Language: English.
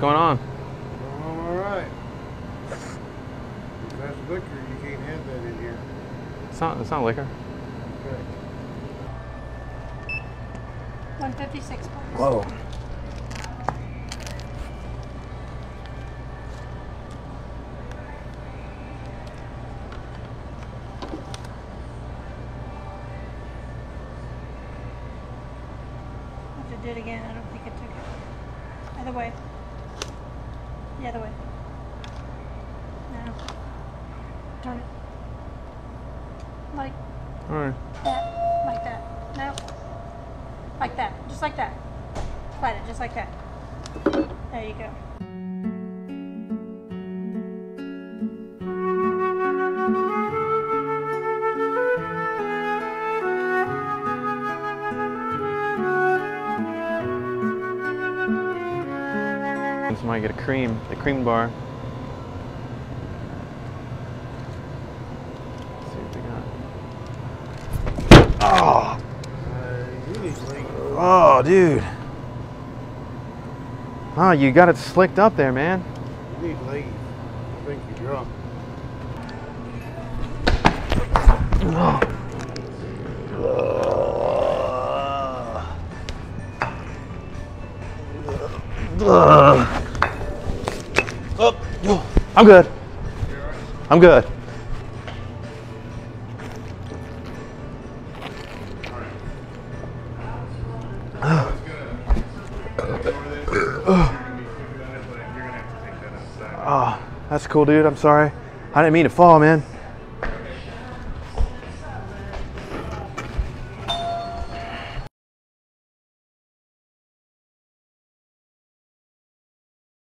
going on? All right. If that's liquor, you can't have that in here. It's not. It's not liquor. Okay. 156 please. Whoa. Have to do it again. I don't think it took it. Other way. The other way. No. Turn it. Like All right. that. Like that. No. Like that. Just like that. Flat it. Just like that. There you go. Somebody get a cream, the cream bar. Let's see what we got. Oh, you need to leave. oh, dude. Oh, you got it slicked up there, man. You need leave. I think you're drunk. Oh, I'm good. I'm good. Oh, that's cool, dude. I'm sorry. I didn't mean to fall, man.